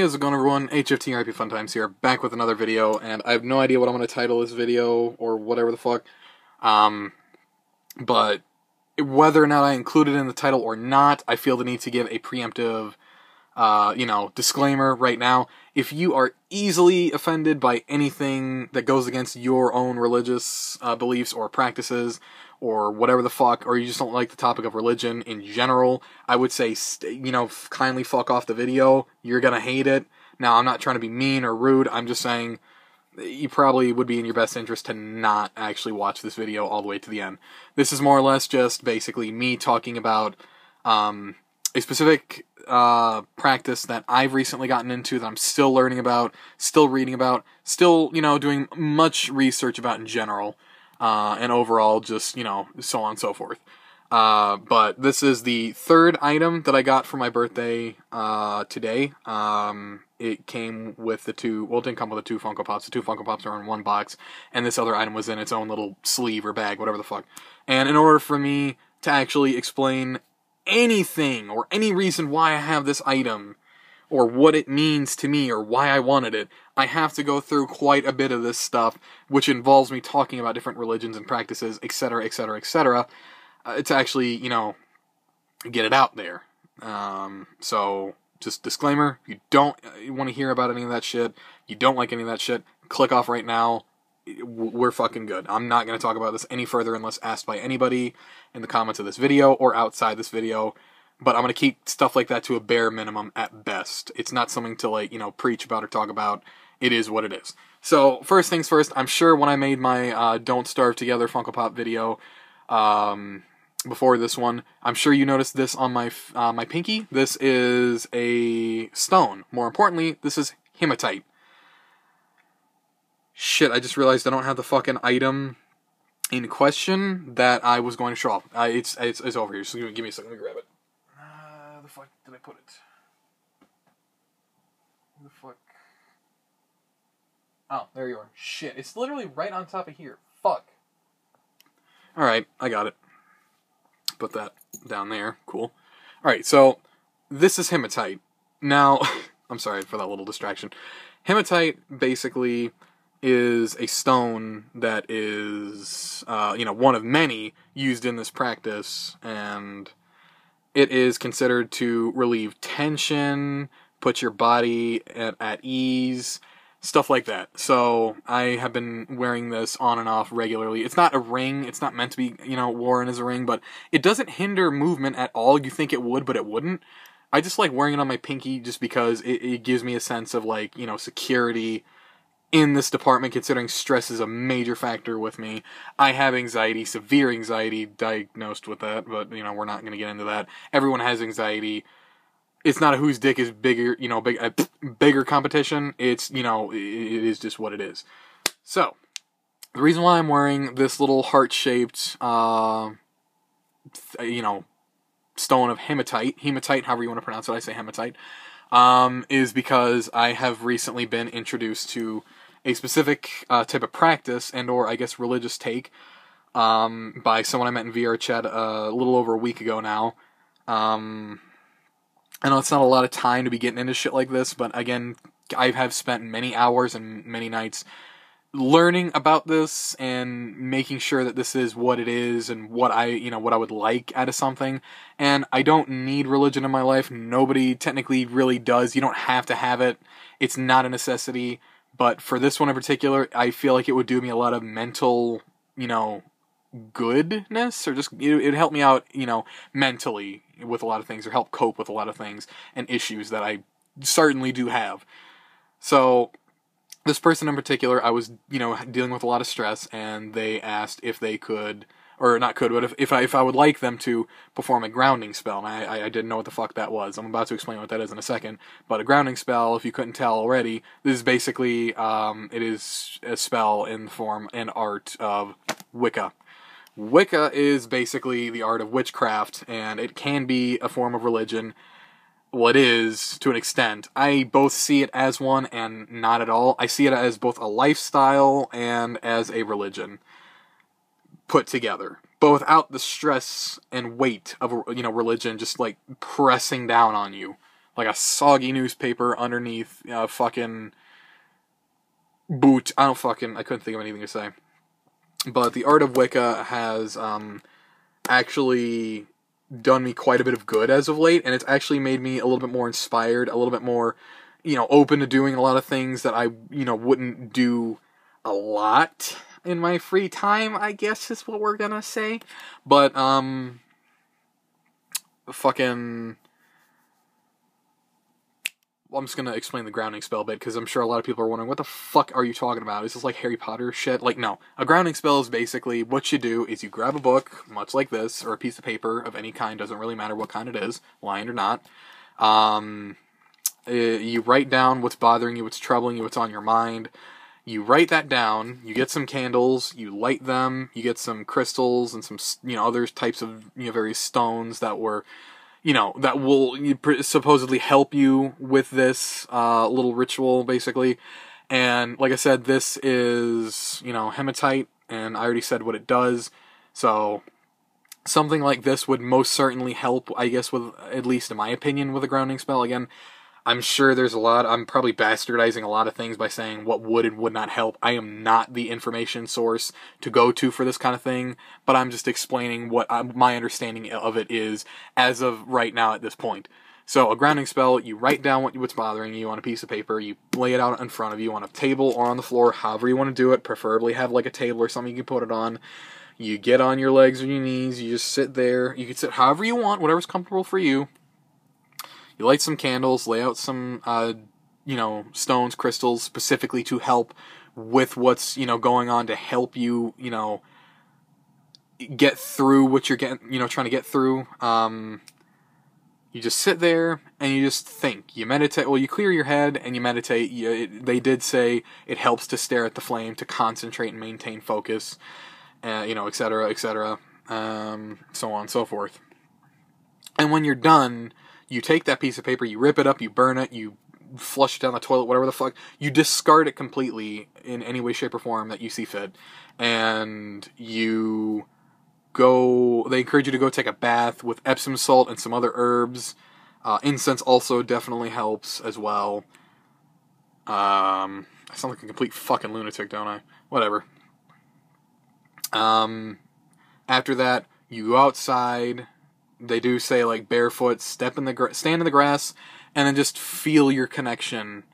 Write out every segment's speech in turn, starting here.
How's it going everyone? HFT RP Fun Times here, back with another video, and I have no idea what I'm going to title this video, or whatever the fuck. Um, but whether or not I include it in the title or not, I feel the need to give a preemptive, uh, you know, disclaimer right now. If you are easily offended by anything that goes against your own religious uh, beliefs or practices, or whatever the fuck, or you just don't like the topic of religion in general, I would say, you know, kindly fuck off the video. You're gonna hate it. Now, I'm not trying to be mean or rude. I'm just saying you probably would be in your best interest to not actually watch this video all the way to the end. This is more or less just basically me talking about um, a specific uh, practice that I've recently gotten into that I'm still learning about, still reading about, still, you know, doing much research about in general uh, and overall just, you know, so on and so forth. Uh, but this is the third item that I got for my birthday uh, today. Um, it came with the two, well, it didn't come with the two Funko Pops. The two Funko Pops are in one box, and this other item was in its own little sleeve or bag, whatever the fuck. And in order for me to actually explain anything or any reason why I have this item, or what it means to me or why I wanted it, I have to go through quite a bit of this stuff, which involves me talking about different religions and practices, etc., etc., etc., to actually, you know, get it out there. Um, so, just disclaimer: you don't uh, want to hear about any of that shit. You don't like any of that shit. Click off right now. We're fucking good. I'm not going to talk about this any further unless asked by anybody in the comments of this video or outside this video but I'm going to keep stuff like that to a bare minimum at best. It's not something to like, you know, preach about or talk about. It is what it is. So, first things first, I'm sure when I made my uh, Don't Starve Together Funko Pop video, um, before this one, I'm sure you noticed this on my uh, my pinky. This is a stone. More importantly, this is hematite. Shit, I just realized I don't have the fucking item in question that I was going to show off. Uh, it's, it's, it's over here, so give me a second, let me grab it did I put it? Where the fuck? Oh, there you are. Shit, it's literally right on top of here. Fuck. Alright, I got it. Put that down there. Cool. Alright, so this is hematite. Now, I'm sorry for that little distraction. Hematite basically is a stone that is, uh, you know, one of many used in this practice, and it is considered to relieve tension, put your body at, at ease, stuff like that. So I have been wearing this on and off regularly. It's not a ring. It's not meant to be, you know, worn as a ring, but it doesn't hinder movement at all. You think it would, but it wouldn't. I just like wearing it on my pinky just because it, it gives me a sense of like, you know, security in this department, considering stress is a major factor with me. I have anxiety, severe anxiety, diagnosed with that, but you know we're not going to get into that. Everyone has anxiety. It's not a whose dick is bigger, you know, big a bigger competition. It's you know it is just what it is. So the reason why I'm wearing this little heart shaped, uh, you know, stone of hematite, hematite, however you want to pronounce it, I say hematite, um, is because I have recently been introduced to a specific uh, type of practice and or I guess religious take um, by someone I met in VR chat uh, a little over a week ago now. Um, I know it's not a lot of time to be getting into shit like this, but again, I have spent many hours and many nights learning about this and making sure that this is what it is and what I, you know, what I would like out of something. And I don't need religion in my life. Nobody technically really does. You don't have to have it. It's not a necessity. But for this one in particular, I feel like it would do me a lot of mental, you know, goodness or just it would help me out, you know, mentally with a lot of things or help cope with a lot of things and issues that I certainly do have. So this person in particular, I was, you know, dealing with a lot of stress and they asked if they could or not could, but if, if I if I would like them to perform a grounding spell, and I, I didn't know what the fuck that was. I'm about to explain what that is in a second. But a grounding spell, if you couldn't tell already, this is basically um, it is a spell in the form and art of Wicca. Wicca is basically the art of witchcraft, and it can be a form of religion. Well, it is to an extent. I both see it as one and not at all. I see it as both a lifestyle and as a religion put together but without the stress and weight of you know religion just like pressing down on you like a soggy newspaper underneath a uh, fucking boot. I don't fucking. I couldn't think of anything to say. But the art of Wicca has um, actually done me quite a bit of good as of late, and it's actually made me a little bit more inspired, a little bit more, you know, open to doing a lot of things that I, you know, wouldn't do a lot in my free time, I guess is what we're gonna say. But, um, fucking I'm just gonna explain the grounding spell bit because I'm sure a lot of people are wondering what the fuck are you talking about? Is this like Harry Potter shit? Like, no. A grounding spell is basically what you do is you grab a book, much like this, or a piece of paper of any kind. Doesn't really matter what kind it is, lined or not. Um, eh, you write down what's bothering you, what's troubling you, what's on your mind. You write that down. You get some candles. You light them. You get some crystals and some you know other types of you know various stones that were you know that will supposedly help you with this uh, little ritual basically and like i said this is you know hematite and i already said what it does so something like this would most certainly help i guess with at least in my opinion with a grounding spell again I'm sure there's a lot. I'm probably bastardizing a lot of things by saying what would and would not help. I am not the information source to go to for this kind of thing, but I'm just explaining what I, my understanding of it is as of right now at this point. So a grounding spell, you write down what, what's bothering you on a piece of paper, you lay it out in front of you on a table or on the floor, however you want to do it. Preferably have like a table or something you can put it on. You get on your legs or your knees, you just sit there. You can sit however you want, whatever's comfortable for you you light some candles, lay out some, uh, you know, stones, crystals, specifically to help with what's you know going on to help you, you know, get through what you're getting, you know, trying to get through. Um, you just sit there and you just think. You meditate. Well, you clear your head and you meditate. You, it, they did say it helps to stare at the flame to concentrate and maintain focus. Uh, you know, etc., etc., um, so on and so forth. And when you're done, you take that piece of paper, you rip it up, you burn it, you flush it down the toilet, whatever the fuck. You discard it completely in any way, shape, or form that you see fit. And you go, they encourage you to go take a bath with Epsom salt and some other herbs. Uh, incense also definitely helps as well. Um, I sound like a complete fucking lunatic, don't I? Whatever. Um, after that, you go outside, they do say like barefoot, step in the gra- stand in the grass, and then just feel your connection.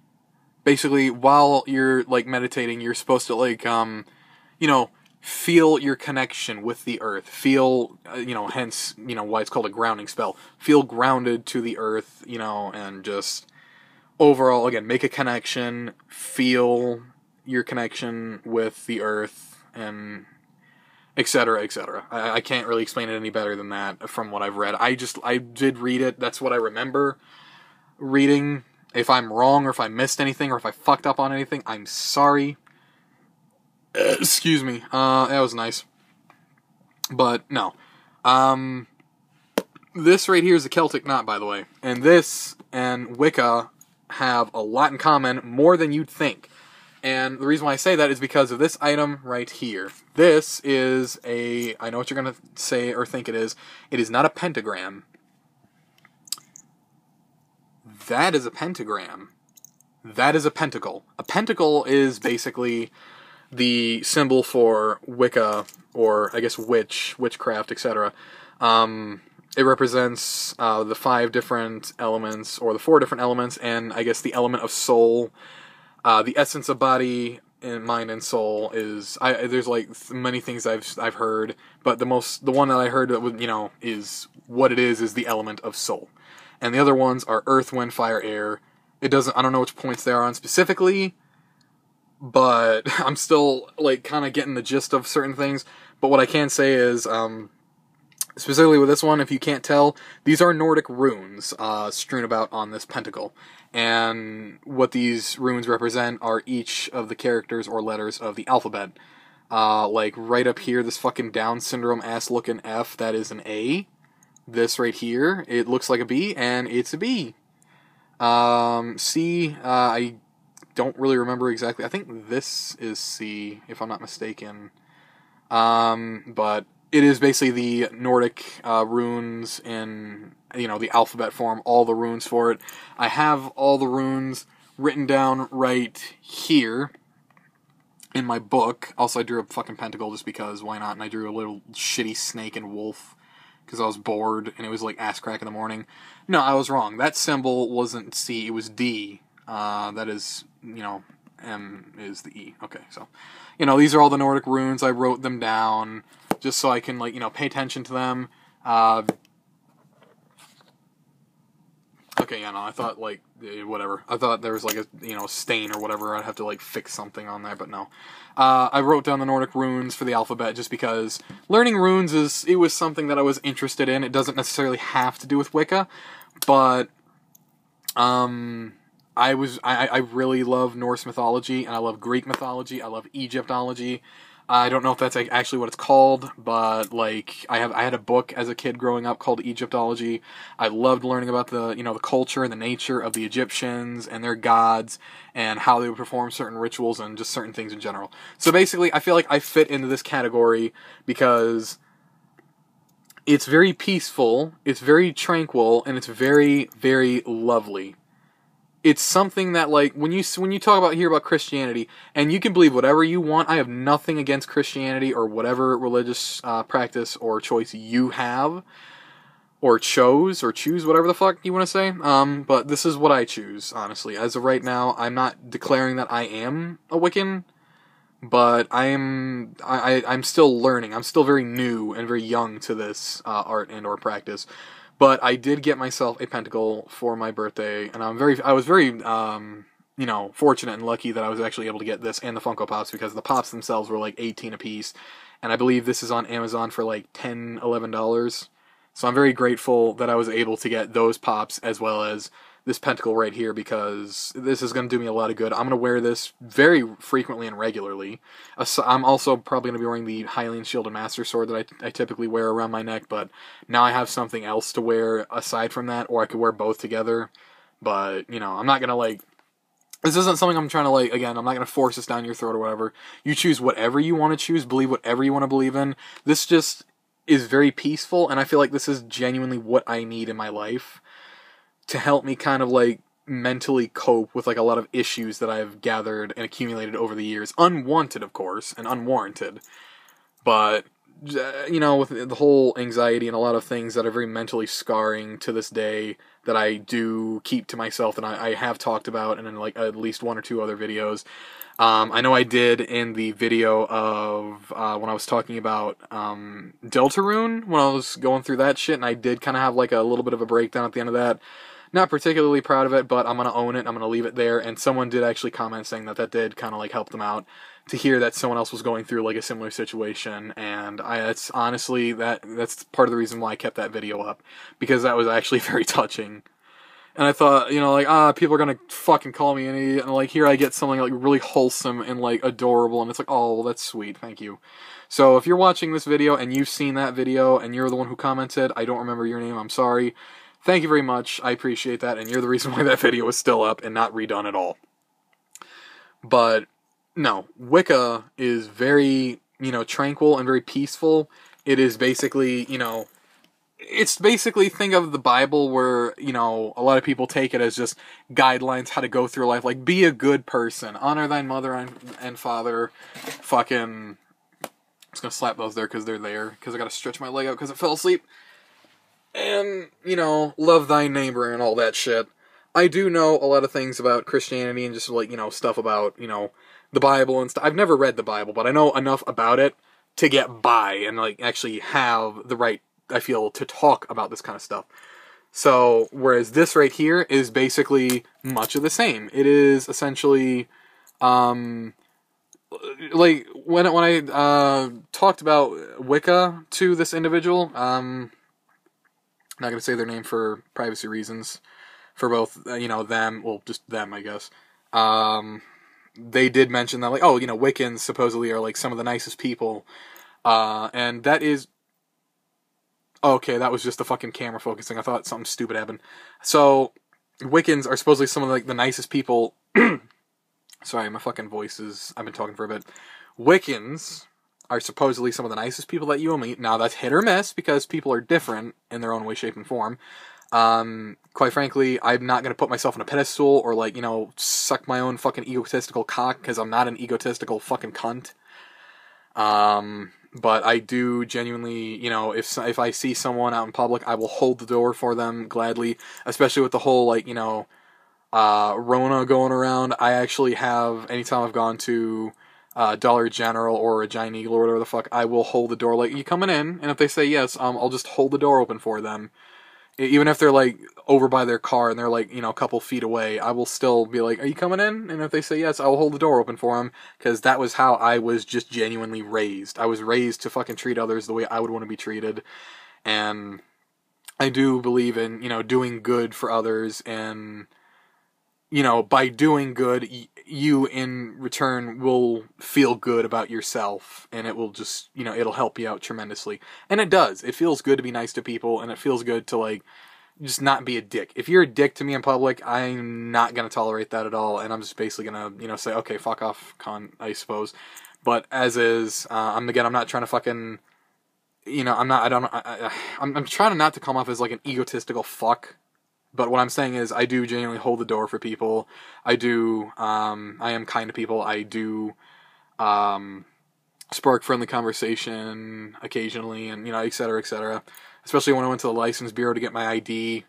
Basically, while you're like meditating, you're supposed to like um, you know, feel your connection with the earth. Feel, uh, you know, hence you know why it's called a grounding spell. Feel grounded to the earth, you know, and just overall again make a connection. Feel your connection with the earth and etc., etc. I, I can't really explain it any better than that from what I've read. I just I did read it. That's what I remember reading. If I'm wrong or if I missed anything or if I fucked up on anything, I'm sorry. Excuse me. Uh, that was nice. But no. Um, this right here is a Celtic knot, by the way, and this and Wicca have a lot in common, more than you'd think. And the reason why I say that is because of this item right here. This is a, I know what you're going to say or think it is. It is not a pentagram. That is a pentagram. That is a pentacle. A pentacle is basically the symbol for Wicca, or I guess witch, witchcraft, etc. Um, it represents uh, the five different elements, or the four different elements, and I guess the element of soul uh, the essence of body and mind and soul is I there's like many things I've I've heard, but the most the one that I heard that would you know is what it is is the element of soul, and the other ones are earth, wind, fire, air. It doesn't I don't know which points they are on specifically, but I'm still like kind of getting the gist of certain things. But what I can say is um, specifically with this one, if you can't tell, these are Nordic runes uh, strewn about on this pentacle and what these runes represent are each of the characters or letters of the alphabet. Uh, like right up here, this fucking Down syndrome ass looking F, that is an A. This right here, it looks like a B, and it's a B. Um, C, uh, I don't really remember exactly. I think this is C, if I'm not mistaken. Um, but it is basically the Nordic uh, runes in you know, the alphabet form, all the runes for it. I have all the runes written down right here in my book. Also, I drew a fucking pentacle just because, why not? And I drew a little shitty snake and wolf because I was bored and it was like ass crack in the morning. No, I was wrong. That symbol wasn't C, it was D. Uh, that is, you know, M is the E. Okay, so, you know, these are all the Nordic runes. I wrote them down just so I can, like, you know, pay attention to them. Uh, okay, yeah, no, I thought, like, eh, whatever. I thought there was, like, a, you know, stain or whatever. I'd have to, like, fix something on there, but no. Uh, I wrote down the Nordic runes for the alphabet just because learning runes is, it was something that I was interested in. It doesn't necessarily have to do with Wicca, but, um, I was I, I really love Norse mythology and I love Greek mythology. I love Egyptology. I don't know if that's actually what it's called, but like I have I had a book as a kid growing up called Egyptology. I loved learning about the you know the culture and the nature of the Egyptians and their gods and how they would perform certain rituals and just certain things in general. So basically, I feel like I fit into this category because it's very peaceful, it's very tranquil, and it's very very lovely it's something that like when you when you talk about here about Christianity and you can believe whatever you want. I have nothing against Christianity or whatever religious uh, practice or choice you have or chose or choose whatever the fuck you want to say. Um, but this is what I choose honestly. As of right now, I'm not declaring that I am a Wiccan, but I am I, I'm still learning. I'm still very new and very young to this uh, art and or practice. But I did get myself a pentacle for my birthday, and I'm very, I was very, um, you know, fortunate and lucky that I was actually able to get this and the Funko Pops because the Pops themselves were like 18 a piece, and I believe this is on Amazon for like 10 $11. So I'm very grateful that I was able to get those Pops as well as this pentacle right here because this is going to do me a lot of good. I'm going to wear this very frequently and regularly. I'm also probably going to be wearing the Hylian Shield and Master Sword that I, I typically wear around my neck, but now I have something else to wear aside from that, or I could wear both together. But, you know, I'm not going to like this isn't something I'm trying to like again, I'm not going to force this down your throat or whatever. You choose whatever you want to choose, believe whatever you want to believe in. This just is very peaceful and I feel like this is genuinely what I need in my life to help me kind of like mentally cope with like a lot of issues that I've gathered and accumulated over the years. Unwanted, of course, and unwarranted. But you know, with the whole anxiety and a lot of things that are very mentally scarring to this day that I do keep to myself and I, I have talked about and in like at least one or two other videos. Um, I know I did in the video of uh, when I was talking about um, Deltarune when I was going through that shit, and I did kind of have like a little bit of a breakdown at the end of that not particularly proud of it, but I'm gonna own it. I'm gonna leave it there. And someone did actually comment saying that that did kind of like help them out to hear that someone else was going through like a similar situation. And I, that's honestly that that's part of the reason why I kept that video up because that was actually very touching. And I thought, you know, like ah, people are gonna fucking call me an idiot, and like here I get something like really wholesome and like adorable, and it's like, oh, that's sweet, thank you. So if you're watching this video and you've seen that video and you're the one who commented, I don't remember your name, I'm sorry. Thank you very much. I appreciate that, and you're the reason why that video is still up and not redone at all. But no, Wicca is very, you know, tranquil and very peaceful. It is basically, you know, it's basically think of the Bible where, you know, a lot of people take it as just guidelines how to go through life. Like, be a good person, honor thine mother and, and father, fucking. I'm just gonna slap those there because they're there, because I gotta stretch my leg out because I fell asleep and, you know, love thy neighbor and all that shit. I do know a lot of things about Christianity and just like, you know, stuff about, you know, the Bible and stuff. I've never read the Bible, but I know enough about it to get by and like actually have the right, I feel, to talk about this kind of stuff. So, whereas this right here is basically much of the same. It is essentially, um, like when when I uh, talked about Wicca to this individual, um, I'm not going to say their name for privacy reasons. For both, uh, you know, them, well, just them, I guess. Um, they did mention that, like, oh, you know, Wiccans supposedly are like some of the nicest people, uh, and that is. Okay, that was just the fucking camera focusing. I thought something stupid happened. So, Wiccans are supposedly some of like the nicest people. Sorry, my fucking voice is. I've been talking for a bit. Wiccans are supposedly some of the nicest people that you will meet. Now that's hit or miss because people are different in their own way, shape, and form. Um, quite frankly, I'm not gonna put myself on a pedestal or like you know suck my own fucking egotistical cock because I'm not an egotistical fucking cunt. Um, but I do genuinely, you know, if if I see someone out in public, I will hold the door for them gladly, especially with the whole like you know, uh, Rona going around. I actually have anytime I've gone to uh, Dollar General or a Giant Eagle or whatever the fuck, I will hold the door like you coming in, and if they say yes, um, I'll just hold the door open for them. Even if they're like over by their car and they're like you know a couple feet away i will still be like are you coming in? And if they say yes i will hold the door open for them because that was how i was just genuinely raised. I was raised to fucking treat others the way i would want to be treated. And i do believe in you know doing good for others and you know by doing good you in return will feel good about yourself and it will just you know it'll help you out tremendously. And it does. It feels good to be nice to people and it feels good to like just not be a dick. If you're a dick to me in public i'm not going to tolerate that at all and i'm just basically going to you know say okay fuck off con i suppose. But as is uh, i'm again i'm not trying to fucking you know i'm not i don't I, I, I'm, I'm trying not to come off as like an egotistical fuck but what I'm saying is, I do genuinely hold the door for people. I do. Um, I am kind to people. I do um, spark friendly conversation occasionally, and you know, et cetera, et cetera. Especially when I went to the license bureau to get my ID.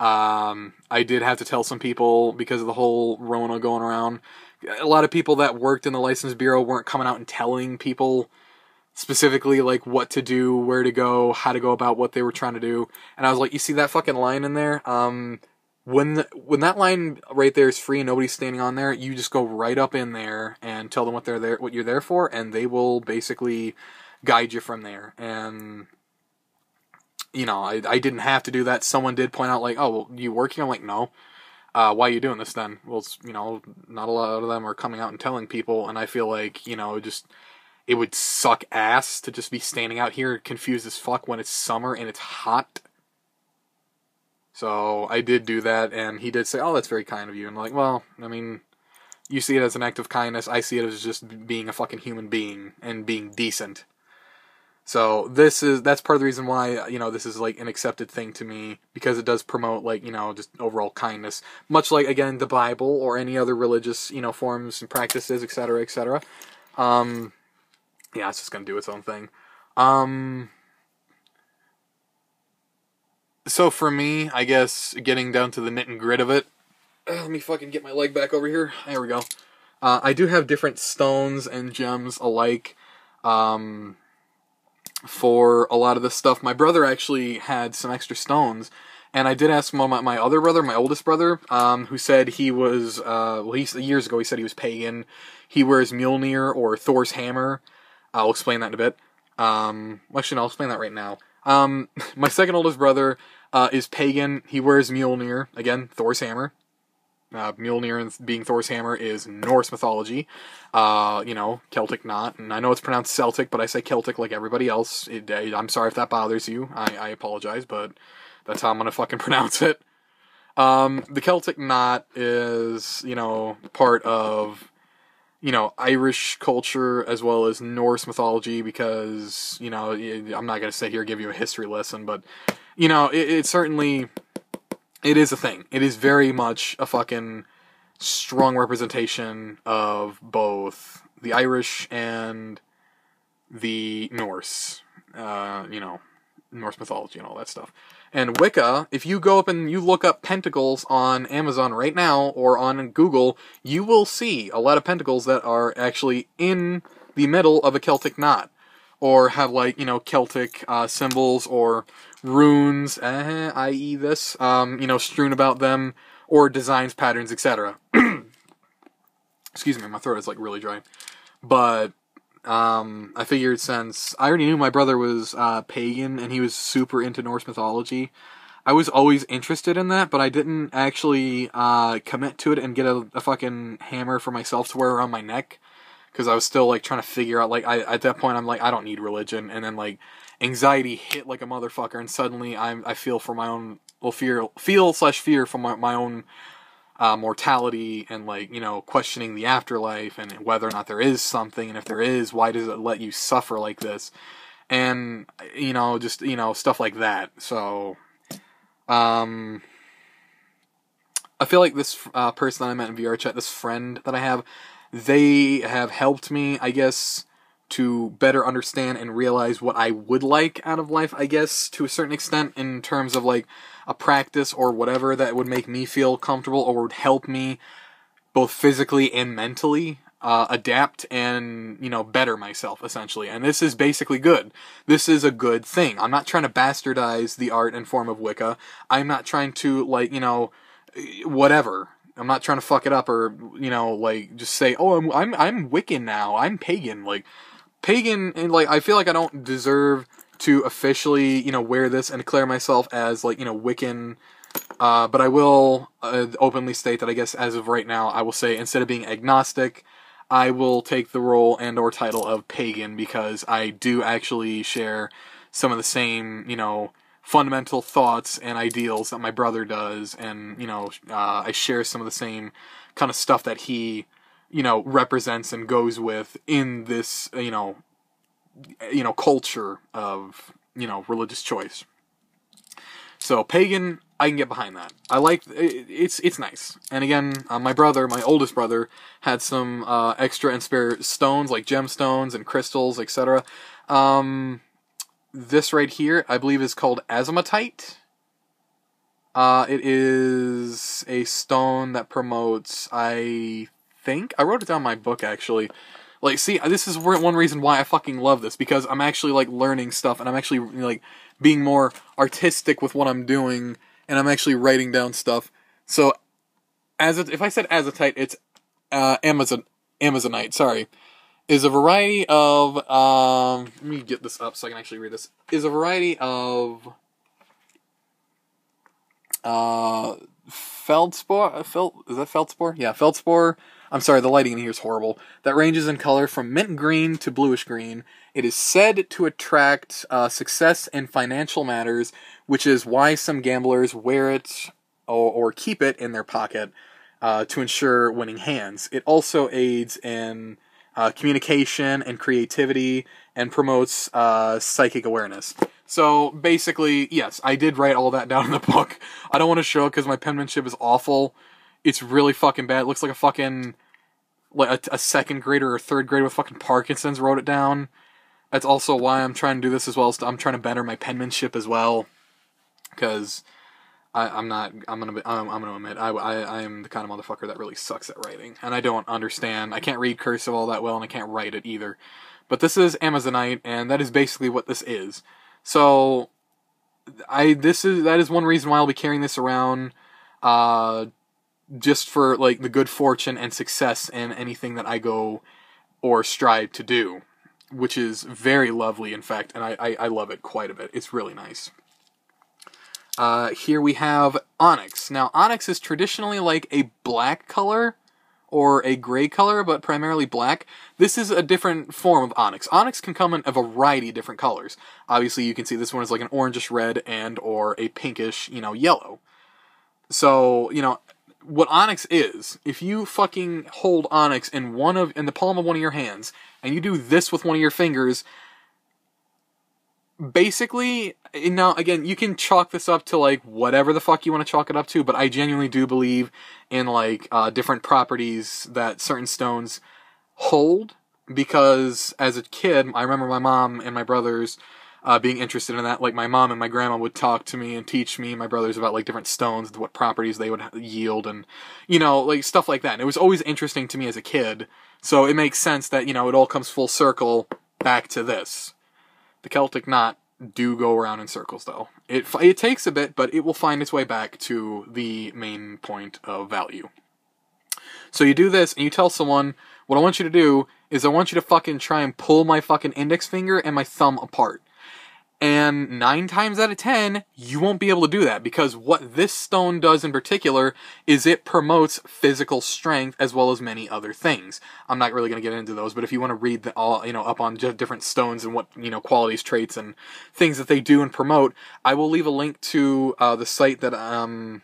Um, I did have to tell some people because of the whole Rona going around. A lot of people that worked in the license bureau weren't coming out and telling people specifically like what to do, where to go, how to go about what they were trying to do. And I was like, you see that fucking line in there? Um, when the, when that line right there is free and nobody's standing on there, you just go right up in there and tell them what they're there, what you're there for, and they will basically guide you from there. And you know, I I didn't have to do that. Someone did point out like, oh, well, you working? I'm like, no. Uh, why are you doing this then? Well, you know, not a lot of them are coming out and telling people, and I feel like you know, just it would suck ass to just be standing out here confused as fuck when it's summer and it's hot. So I did do that, and he did say, "Oh, that's very kind of you." And I'm like, well, I mean, you see it as an act of kindness. I see it as just being a fucking human being and being decent. So this is that's part of the reason why you know this is like an accepted thing to me because it does promote like you know just overall kindness, much like again the Bible or any other religious you know forms and practices, etc., etc. Um, yeah, it's just gonna do its own thing. Um, so for me, I guess getting down to the knit and grit of it. Uh, let me fucking get my leg back over here. There we go. Uh, I do have different stones and gems alike. Um, for a lot of this stuff, my brother actually had some extra stones, and I did ask my, my other brother, my oldest brother, um, who said he was, uh, well, he, years ago he said he was pagan. He wears Mjolnir or Thor's hammer, I'll explain that in a bit. Um, actually, no, I'll explain that right now. Um, my second oldest brother uh, is pagan. He wears Mjolnir. Again, Thor's hammer. Uh, Mjolnir being Thor's hammer is Norse mythology. Uh, you know, Celtic knot. And I know it's pronounced Celtic, but I say Celtic like everybody else. It, I'm sorry if that bothers you. I, I apologize, but that's how I'm to fucking pronounce it. Um, the Celtic knot is, you know, part of you know Irish culture as well as Norse mythology because you know I'm not gonna sit here give you a history lesson, but you know it, it certainly it is a thing. It is very much a fucking strong representation of both the Irish and the Norse. Uh, you know, Norse mythology and all that stuff. And Wicca, if you go up and you look up pentacles on Amazon right now or on Google, you will see a lot of pentacles that are actually in the middle of a Celtic knot. Or have like, you know, Celtic uh, symbols or runes, eh, i.e. this, um, you know, strewn about them, or designs, patterns, etc. Excuse me, my throat is like really dry. But um, I figured since I already knew my brother was uh, pagan and he was super into Norse mythology, I was always interested in that, but I didn't actually uh, commit to it and get a, a, fucking hammer for myself to wear around my neck. Because I was still like trying to figure out like I at that point I'm like I don't need religion, and then like anxiety hit like a motherfucker, and suddenly I'm I feel for my own well fear feel slash fear for my my own uh, mortality and like you know questioning the afterlife and whether or not there is something and if there is why does it let you suffer like this? And you know just you know stuff like that. So Um, I feel like this uh, person that I met in VR chat, this friend that I have, they have helped me, I guess, to better understand and realize what I would like out of life, I guess, to a certain extent, in terms of like a practice or whatever that would make me feel comfortable or would help me both physically and mentally uh, adapt and you know better myself essentially. And this is basically good. This is a good thing. I'm not trying to bastardize the art and form of wicca. I'm not trying to like you know whatever. I'm not trying to fuck it up or you know like just say oh i'm i'm, I'm wiccan now. I'm pagan. Like pagan and like i feel like i don't deserve to officially you know wear this and declare myself as like you know wiccan. Uh, but I will uh, openly state that I guess as of right now, I will say instead of being agnostic, I will take the role and or title of pagan because I do actually share some of the same, you know, fundamental thoughts and ideals that my brother does, and you know, uh, I share some of the same kind of stuff that he, you know, represents and goes with in this, you know, you know, culture of you know religious choice. So pagan I can get behind that. I like it's it's nice. And again, uh, my brother, my oldest brother, had some uh, extra and spare stones like gemstones and crystals, etc. Um, this right here, I believe, is called azimuthite. Uh, it is a stone that promotes. I think I wrote it down in my book actually. Like, see, this is one reason why I fucking love this because I'm actually like learning stuff and I'm actually like being more artistic with what I'm doing and I'm actually writing down stuff. So, as it, if I said as a azotite, it's uh, Amazon Amazonite. Sorry, is a variety of. Um, let me get this up so I can actually read this. Is a variety of. Uh, feldspar. Feld is that feldspar? Yeah, feldspar. I'm sorry, the lighting in here is horrible. That ranges in color from mint green to bluish green. It is said to attract uh, success in financial matters which is why some gamblers wear it or, or keep it in their pocket uh, to ensure winning hands. It also aids in uh, communication and creativity and promotes uh, psychic awareness. So basically, yes, I did write all that down in the book. I don't want to show it because my penmanship is awful. It's really fucking bad. It looks like a fucking like a, a second grader or third grader with fucking Parkinson's wrote it down. That's also why I'm trying to do this as well. I'm trying to better my penmanship as well because I'm not. I'm gonna. Be, I'm, I'm gonna admit I, I I am the kind of motherfucker that really sucks at writing, and I don't understand. I can't read cursive all that well, and I can't write it either. But this is Amazonite, and that is basically what this is. So, I this is that is one reason why I'll be carrying this around, uh, just for like the good fortune and success in anything that I go or strive to do, which is very lovely, in fact, and I I, I love it quite a bit. It's really nice. Uh, here we have onyx. Now, onyx is traditionally like a black color or a gray color, but primarily black. This is a different form of onyx. Onyx can come in a variety of different colors. Obviously, you can see this one is like an orangish red and or a pinkish, you know, yellow. So, you know, what onyx is, if you fucking hold onyx in one of in the palm of one of your hands and you do this with one of your fingers, basically now again you can chalk this up to like whatever the fuck you want to chalk it up to but i genuinely do believe in like uh, different properties that certain stones hold because as a kid i remember my mom and my brothers uh, being interested in that. Like my mom and my grandma would talk to me and teach me and my brothers about like different stones what properties they would yield and you know like stuff like that. And it was always interesting to me as a kid. So it makes sense that you know it all comes full circle back to this the Celtic knot do go around in circles, though. It it takes a bit, but it will find its way back to the main point of value. So you do this, and you tell someone, "What I want you to do is I want you to fucking try and pull my fucking index finger and my thumb apart." And nine times out of ten, you won't be able to do that because what this stone does in particular is it promotes physical strength as well as many other things. I'm not really going to get into those, but if you want to read the, all, you know, up on different stones and what, you know, qualities, traits, and things that they do and promote, I will leave a link to uh, the site that um,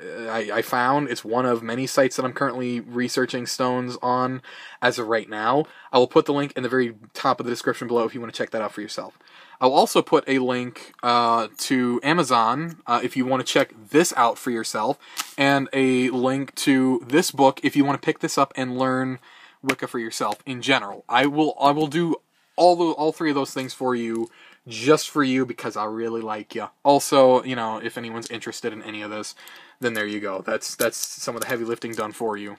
I, I found. It's one of many sites that I'm currently researching stones on as of right now. I will put the link in the very top of the description below if you want to check that out for yourself. I'll also put a link uh, to Amazon uh, if you want to check this out for yourself, and a link to this book if you want to pick this up and learn Wicca for yourself in general. I will I will do all the all three of those things for you just for you because I really like you. Also, you know, if anyone's interested in any of this, then there you go. That's that's some of the heavy lifting done for you.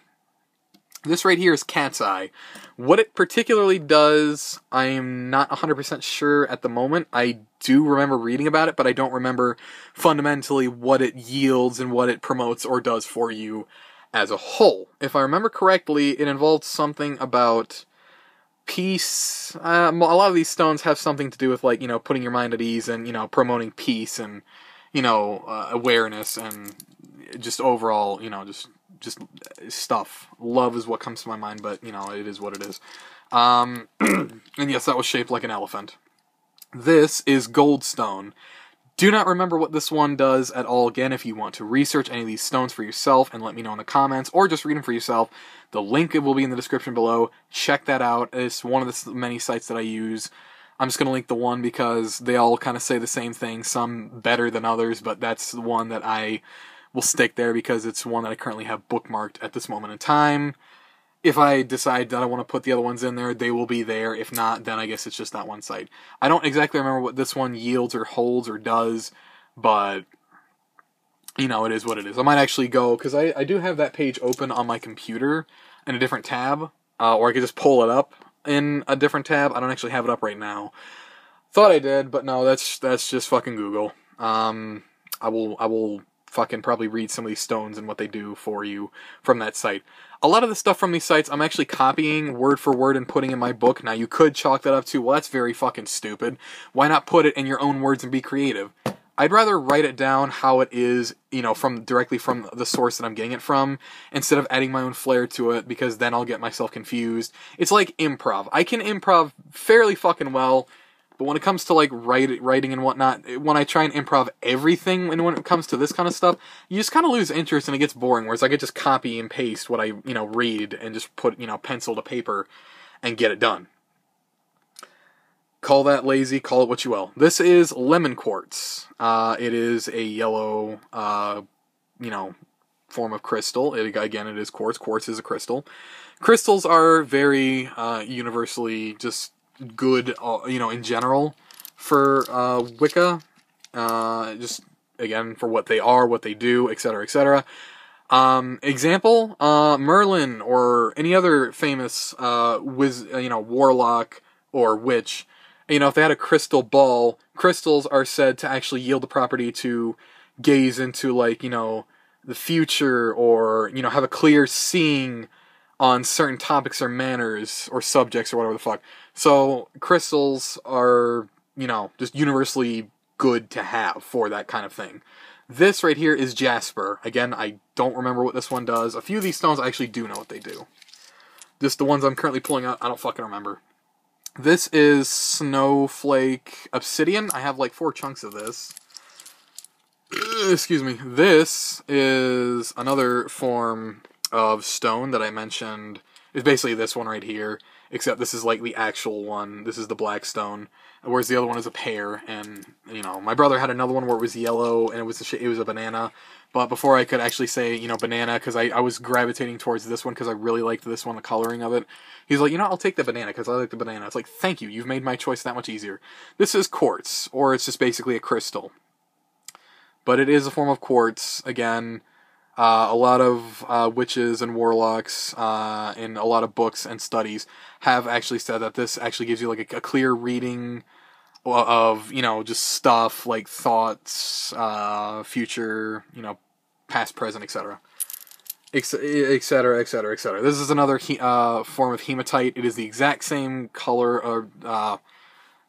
This right here is Cat's Eye. What it particularly does, I am not 100% sure at the moment. I do remember reading about it, but I don't remember fundamentally what it yields and what it promotes or does for you as a whole. If I remember correctly, it involved something about peace. Um, a lot of these stones have something to do with, like, you know, putting your mind at ease and, you know, promoting peace and, you know, uh, awareness and just overall, you know, just just stuff. Love is what comes to my mind, but you know, it is what it is. Um, and yes, that was shaped like an elephant. This is Goldstone. Do not remember what this one does at all. Again, if you want to research any of these stones for yourself and let me know in the comments, or just read them for yourself, the link will be in the description below. Check that out. It's one of the many sites that I use. I'm just going to link the one because they all kind of say the same thing, some better than others, but that's the one that I will stick there because it's one that I currently have bookmarked at this moment in time. If I decide that I want to put the other ones in there, they will be there. If not, then I guess it's just that one site. I don't exactly remember what this one yields or holds or does, but you know, it is what it is. I might actually go because I, I do have that page open on my computer in a different tab, uh, or I could just pull it up in a different tab. I don't actually have it up right now. Thought I did, but no, that's that's just fucking Google. Um, I will I will fucking probably read some of these stones and what they do for you from that site. A lot of the stuff from these sites I'm actually copying word for word and putting in my book. Now you could chalk that up to, well, that's very fucking stupid. Why not put it in your own words and be creative? I'd rather write it down how it is, you know, from directly from the source that I'm getting it from, instead of adding my own flair to it, because then I'll get myself confused. It's like improv. I can improv fairly fucking well, but when it comes to like write, writing and whatnot, when I try and improv everything, and when it comes to this kind of stuff, you just kind of lose interest and it gets boring. Whereas I could just copy and paste what I you know read and just put you know pencil to paper and get it done. Call that lazy, call it what you will. This is lemon quartz. Uh, it is a yellow, uh, you know, form of crystal. It, again, it is quartz. Quartz is a crystal. Crystals are very uh, universally just good, uh, you know, in general for uh, Wicca. Uh, just again for what they are, what they do, etc., etc. Um, example: uh, Merlin or any other famous uh, wiz, you know, warlock or witch. You know, if they had a crystal ball, crystals are said to actually yield the property to gaze into, like, you know, the future or, you know, have a clear seeing on certain topics or manners or subjects or whatever the fuck. So crystals are, you know, just universally good to have for that kind of thing. This right here is jasper. Again, I don't remember what this one does. A few of these stones I actually do know what they do. Just the ones I'm currently pulling out, I don't fucking remember. This is snowflake obsidian. I have like four chunks of this. Excuse me. This is another form of stone that I mentioned. is basically this one right here except this is like the actual one. This is the black stone, whereas the other one is a pear. And you know, my brother had another one where it was yellow and it was a it was a banana. But before I could actually say you know banana, because I, I was gravitating towards this one because I really liked this one, the coloring of it. He's like, you know, I'll take the banana because I like the banana. It's like, thank you, you've made my choice that much easier. This is quartz, or it's just basically a crystal. But it is a form of quartz. Again, uh, a lot of uh, witches and warlocks uh, in a lot of books and studies have actually said that this actually gives you like a, a clear reading of you know just stuff like thoughts, uh, future, you know, past, present, etc. Etc. Etc. Etc. This is another he- uh, form of hematite. It is the exact same color or uh,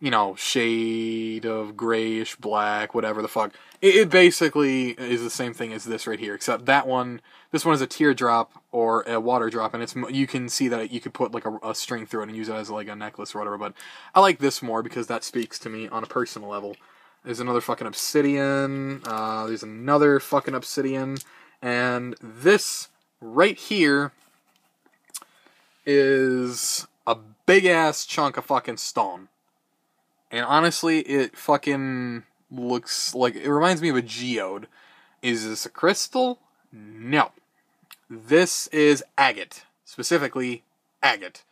you know, shade of grayish black, whatever the fuck. It, it, basically is the same thing as this right here, except that one, this one is a teardrop or a water drop, and it's you can see that you could put like a, a string through it and use it as like a necklace or whatever. But I like this more because that speaks to me on a personal level. There's another fucking obsidian. Uh, there's another fucking obsidian, and this right here is a big ass chunk of fucking stone And honestly, it fucking looks like it reminds me of a geode. Is this a crystal? No. This is agate, specifically agate.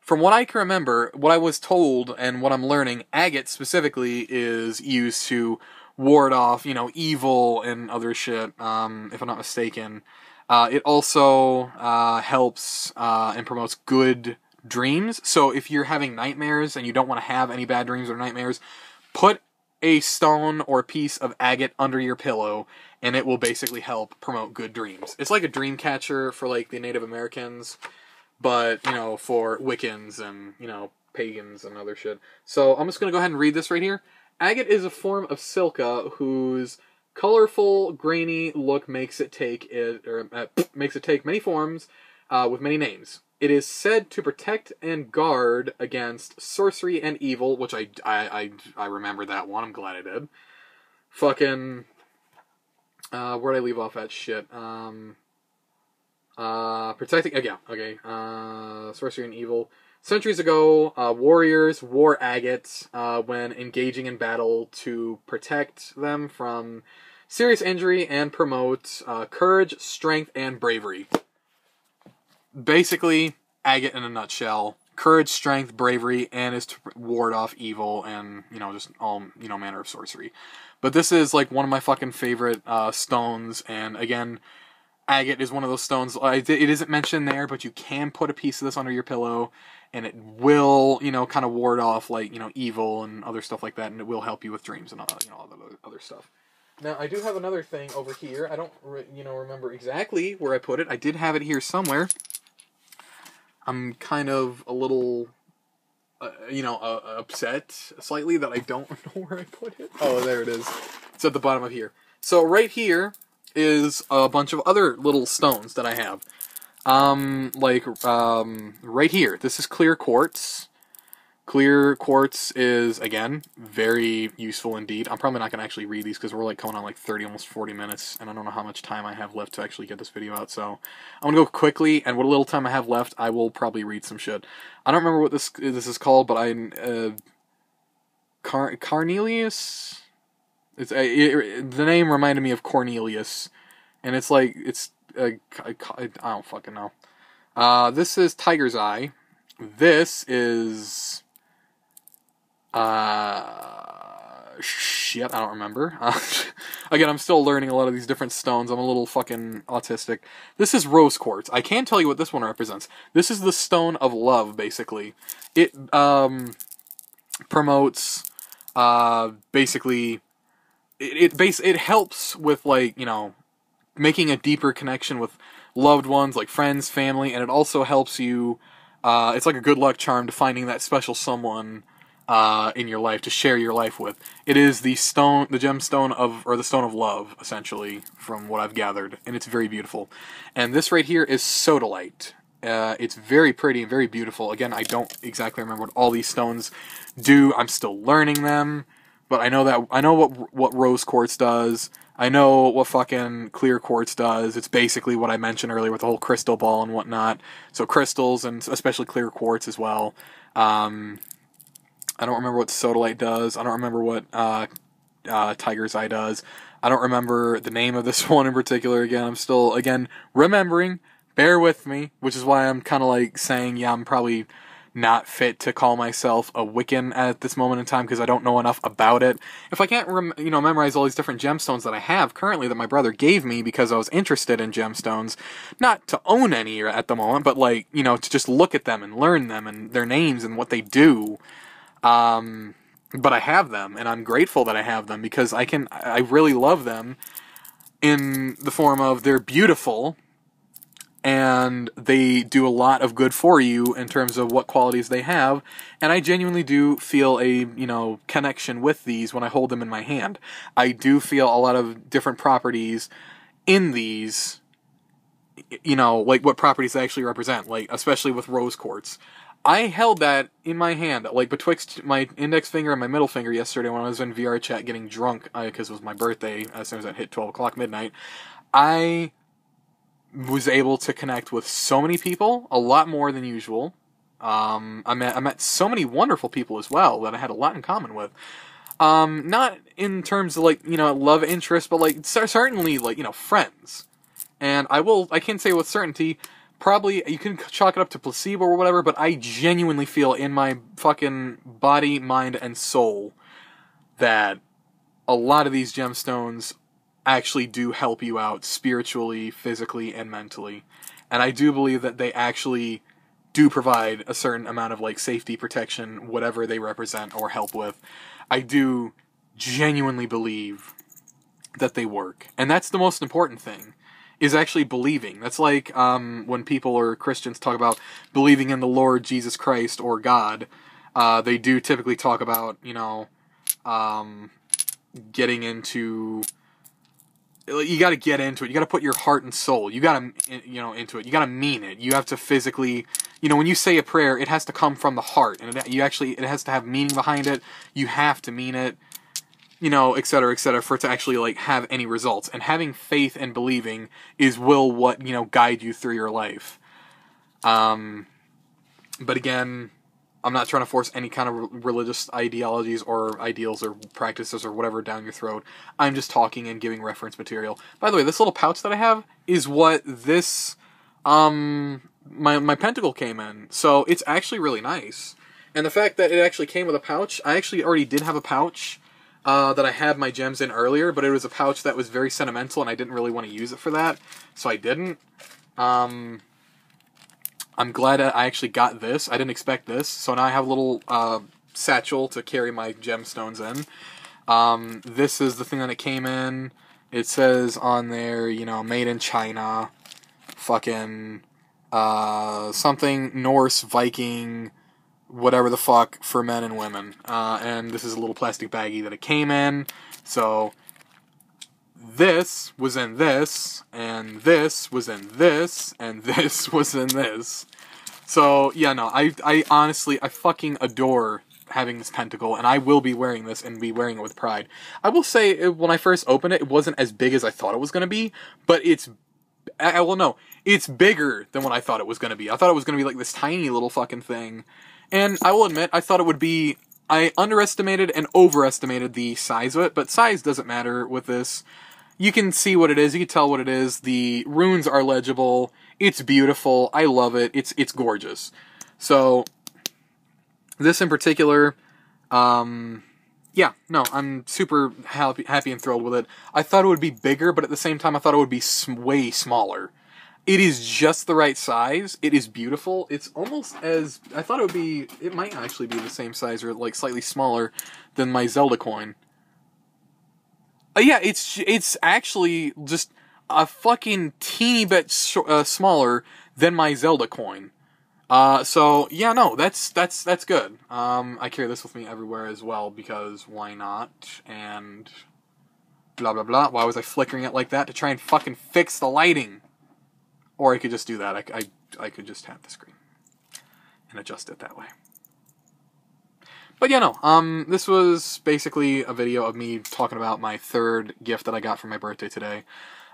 From what I can remember, what I was told and what I'm learning, agate specifically is used to ward off, you know, evil and other shit, um, if I'm not mistaken. Uh, it also uh, helps uh, and promotes good dreams. So if you're having nightmares and you don't want to have any bad dreams or nightmares, put a stone or piece of agate under your pillow and it will basically help promote good dreams. It's like a dream catcher for like the Native Americans, but you know, for Wiccans and, you know, pagans and other shit. So I'm just going to go ahead and read this right here. Agate is a form of silica whose colorful, grainy look makes it take it or uh, makes it take many forms uh, with many names. It is said to protect and guard against sorcery and evil, which I, I, I, I remember that one. I'm glad I did. Fucking. Uh, where'd I leave off that shit? Um. Uh, protecting. Again, uh, okay. Uh, sorcery and evil. Centuries ago, uh, warriors wore agates uh, when engaging in battle to protect them from serious injury and promote uh, courage, strength, and bravery basically agate in a nutshell courage strength bravery and is to ward off evil and you know just all you know manner of sorcery but this is like one of my fucking favorite uh, stones and again agate is one of those stones it isn't mentioned there but you can put a piece of this under your pillow and it will you know kind of ward off like you know evil and other stuff like that and it will help you with dreams and all you know all the other stuff now I do have another thing over here. I don't, re- you know, remember exactly where I put it. I did have it here somewhere. I'm kind of a little, uh, you know, uh, upset slightly that I don't know where I put it. Oh, there it is. It's at the bottom of here. So right here is a bunch of other little stones that I have. Um, like, um, right here. This is clear quartz. Clear quartz is, again, very useful indeed. I'm probably not going to actually read these because we're like coming on like 30, almost 40 minutes, and I don't know how much time I have left to actually get this video out, so I'm going to go quickly, and what little time I have left, I will probably read some shit. I don't remember what this this is called, but I, uh, Car Carnelius? It's, uh, it, the name reminded me of Cornelius, and it's like, it's, uh, I, I don't fucking know. Uh, this is Tiger's Eye. This is uh, shit, I don't remember. Again, I'm still learning a lot of these different stones. I'm a little fucking autistic. This is rose quartz. I can tell you what this one represents. This is the stone of love, basically. It um promotes uh basically it it base it helps with like you know making a deeper connection with loved ones like friends, family, and it also helps you. Uh, it's like a good luck charm to finding that special someone uh, in your life to share your life with. It is the stone, the gemstone of, or the stone of love, essentially, from what I've gathered, and it's very beautiful. And this right here is sodalite. Uh, it's very pretty and very beautiful. Again, I don't exactly remember what all these stones do. I'm still learning them, but I know that I know what what rose quartz does. I know what fucking clear quartz does. It's basically what I mentioned earlier with the whole crystal ball and whatnot. So crystals and especially clear quartz as well. Um, I don't remember what Sodalite does. I don't remember what uh, uh, Tiger's Eye does. I don't remember the name of this one in particular. Again, I'm still again remembering. Bear with me, which is why I'm kind of like saying, yeah, I'm probably not fit to call myself a Wiccan at this moment in time because I don't know enough about it. If I can't, rem- you know, memorize all these different gemstones that I have currently that my brother gave me because I was interested in gemstones, not to own any at the moment, but like, you know, to just look at them and learn them and their names and what they do. Um, but I have them, and I'm grateful that I have them because I can. I really love them in the form of they're beautiful and they do a lot of good for you in terms of what qualities they have and i genuinely do feel a you know connection with these when i hold them in my hand i do feel a lot of different properties in these you know like what properties they actually represent like especially with rose quartz I held that in my hand, like betwixt my index finger and my middle finger yesterday when I was in VR chat getting drunk because uh, it was my birthday as soon as it hit 12 o'clock midnight. I was able to connect with so many people, a lot more than usual. Um, I met I met so many wonderful people as well that I had a lot in common with. Um, not in terms of like you know love interest, but like certainly like you know friends. And I will I can say with certainty, probably you can chalk it up to placebo or whatever, but I genuinely feel in my fucking body, mind, and soul that a lot of these gemstones actually do help you out spiritually, physically, and mentally. And I do believe that they actually do provide a certain amount of like safety, protection, whatever they represent or help with. I do genuinely believe that they work. And that's the most important thing is actually believing. That's like um, when people or Christians talk about believing in the Lord Jesus Christ or God. Uh, they do typically talk about, you know, um, getting into you got to get into it. You got to put your heart and soul. You got to, you know, into it. You got to mean it. You have to physically, you know, when you say a prayer, it has to come from the heart, and it, you actually, it has to have meaning behind it. You have to mean it, you know, et cetera, et cetera, for it to actually like have any results. And having faith and believing is will what you know guide you through your life. Um, but again, I'm not trying to force any kind of religious ideologies or ideals or practices or whatever down your throat. I'm just talking and giving reference material. By the way, this little pouch that I have is what this um my my pentacle came in. So it's actually really nice. And the fact that it actually came with a pouch, I actually already did have a pouch uh, that I had my gems in earlier, but it was a pouch that was very sentimental and I didn't really want to use it for that, so I didn't. Um, I'm glad I actually got this. I didn't expect this. So now I have a little uh, satchel to carry my gemstones in. Um, this is the thing that it came in. It says on there, you know, made in China. Fucking uh, something Norse, Viking, whatever the fuck for men and women. Uh, and this is a little plastic baggie that it came in. So this was in this, and this was in this, and this was in this. So yeah, no, I I honestly I fucking adore having this pentacle, and I will be wearing this and be wearing it with pride. I will say it, when I first opened it, it wasn't as big as I thought it was gonna be, but it's I, will know it's bigger than what I thought it was gonna be. I thought it was gonna be like this tiny little fucking thing, and I will admit I thought it would be. I underestimated and overestimated the size of it, but size doesn't matter with this you can see what it is. You can tell what it is. The runes are legible. It's beautiful. I love it. It's it's gorgeous. So this in particular, um, yeah, no, I'm super happy, happy and thrilled with it. I thought it would be bigger, but at the same time, I thought it would be way smaller. It is just the right size. It is beautiful. It's almost as I thought it would be. It might actually be the same size or like slightly smaller than my Zelda coin. Uh, yeah, it's it's actually just a fucking teeny bit sh- uh, smaller than my Zelda coin. Uh, so yeah, no, that's that's that's good. Um, I carry this with me everywhere as well because why not? And blah blah blah. Why was I flickering it like that to try and fucking fix the lighting? Or I could just do that. I, I, I could just tap the screen and adjust it that way. But yeah, no. Um, this was basically a video of me talking about my third gift that I got for my birthday today.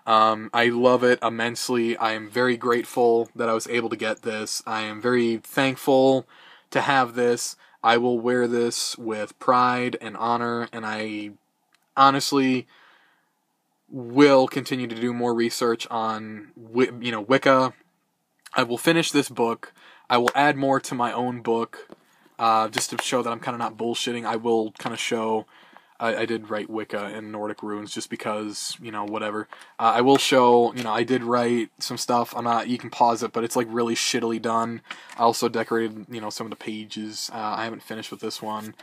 Um, I love it immensely. I am very grateful that I was able to get this. I am very thankful to have this. I will wear this with pride and honor, and I honestly will continue to do more research on, you know, Wicca. I will finish this book. I will add more to my own book uh, just to show that I'm kind of not bullshitting, I will kind of show. I, I, did write Wicca and Nordic runes just because you know whatever. Uh, I will show you know I did write some stuff. I'm not. You can pause it, but it's like really shittily done. I also decorated you know some of the pages. Uh, I haven't finished with this one,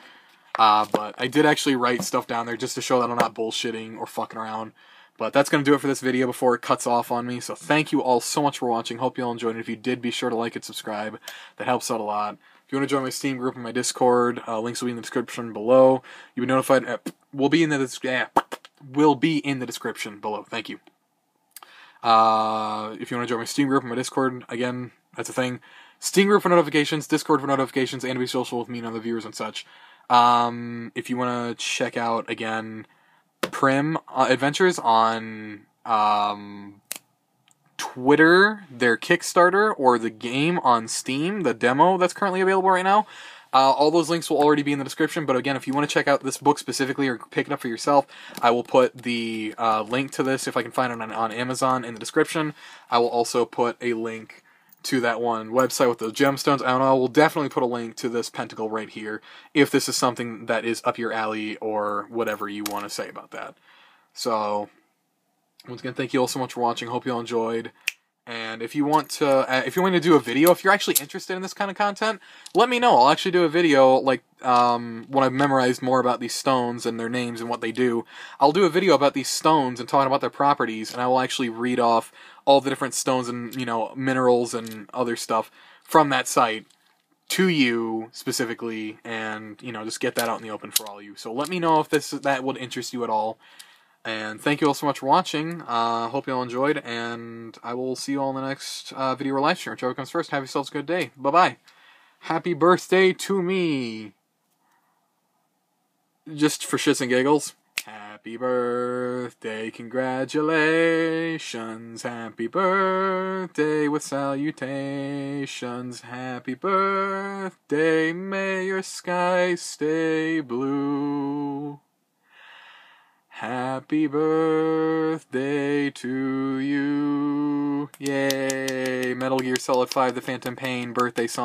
uh, but I did actually write stuff down there just to show that I'm not bullshitting or fucking around. But that's going to do it for this video before it cuts off on me. So thank you all so much for watching. Hope you all enjoyed it. If you did, be sure to like and subscribe. That helps out a lot If you want to join my Steam group and my Discord, uh, links will be in the description below. You'll be notified. Uh, will be in the yeah, will be in the description below. Thank you. Uh, if you want to join my Steam group and my Discord, again, that's a thing. Steam group for notifications, Discord for notifications, and to be social with me and other viewers and such. Um, if you want to check out again, Prim uh, Adventures on um, Twitter, their Kickstarter, or the game on Steam, the demo that's currently available right now. Uh, all those links will already be in the description, but again, if you want to check out this book specifically or pick it up for yourself, I will put the uh, link to this, if I can find it on, on Amazon, in the description. I will also put a link to that one website with those gemstones. Know, I will definitely put a link to this pentacle right here if this is something that is up your alley or whatever you want to say about that. So, once again, thank you all so much for watching. Hope you all enjoyed. And if you want to, uh, if you want to do a video, if you're actually interested in this kind of content, let me know. I'll actually do a video, like, um, when I've memorized more about these stones and their names and what they do. I'll do a video about these stones and talking about their properties, and I will actually read off all the different stones and, you know, minerals and other stuff from that site to you specifically, and, you know, just get that out in the open for all of you. So let me know if this that would interest you at all. And thank you all so much for watching. Uh, hope you all enjoyed, and I will see you all in the next uh, video or live stream. Whichever comes first. Have yourselves a good day. Bye bye. Happy birthday to me. Just for shits and giggles. Happy birthday, congratulations. Happy birthday with salutations. Happy birthday, may your sky stay blue. Happy birthday to you. Yay. Metal Gear Solid 5 The Phantom Pain birthday song.